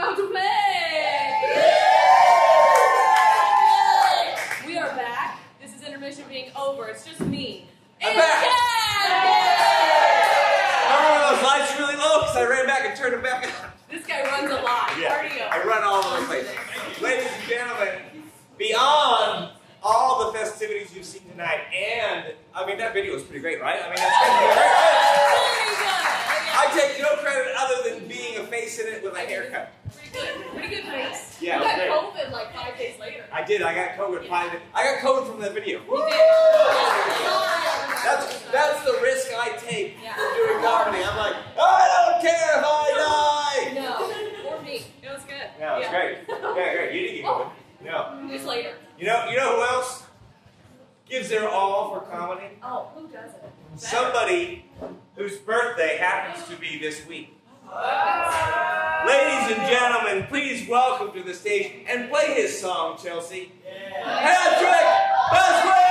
about to play! Yeah. We are back. This is intermission being over. It's just me. I'm back! Oh, those lights are really low because I ran back and turned them back on. This guy runs a lot. Yeah. Cardio. I run all over the place. Ladies and gentlemen, beyond all the festivities you've seen tonight, and I mean that video was pretty great, right? I mean that's great. Did. I got COVID. I got COVID from that video. That's that's the risk I take Yeah. for doing comedy. I'm like, I don't care if I die. No. Or me. It was good. No, it's Yeah. great. Yeah, great. You didn't get COVID. Oh. No. Just later. You know, you know who else gives their all for comedy? Oh, who does it? Somebody whose birthday happens to be this week. Ladies and gentlemen, please welcome to the stage and play his song, Chelsea. Patrick Buswell!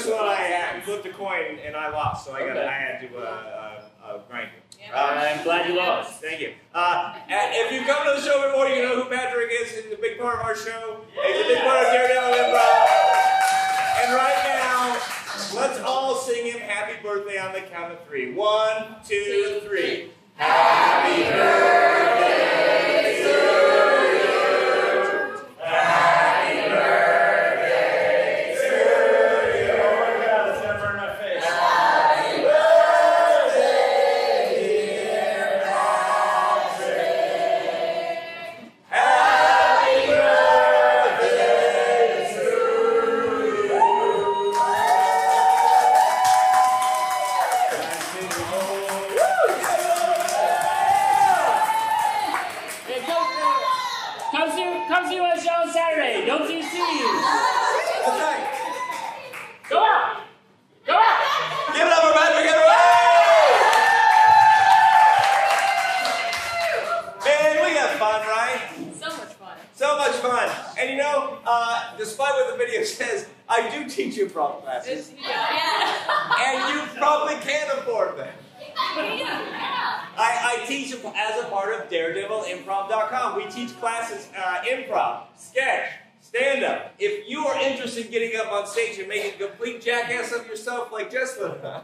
Just when I had flipped a coin and I lost, so I got I had to uh, uh, uh, grind it. Uh, I'm glad you lost. Thank you. Uh, if you've come to the show before, you know who Patrick is. He's a big part of our show. He's a big part of Daredevil Improv. And right now, let's all sing him happy birthday on the count of three. One, two, three. Happy birthday Come, see, come see my show on Saturday. Don't see see you. That's. Go out. Go out. Give it up for Patrick everyone! Man, we have fun, right? So much fun. So much fun. And you know, uh, despite what the video says, I do teach improv classes. And you probably can't afford them. I, I teach as a part of DaredevilImprov.com. We teach classes, uh, improv, sketch, stand up. If you are interested in getting up on stage and making a complete jackass of yourself like and I,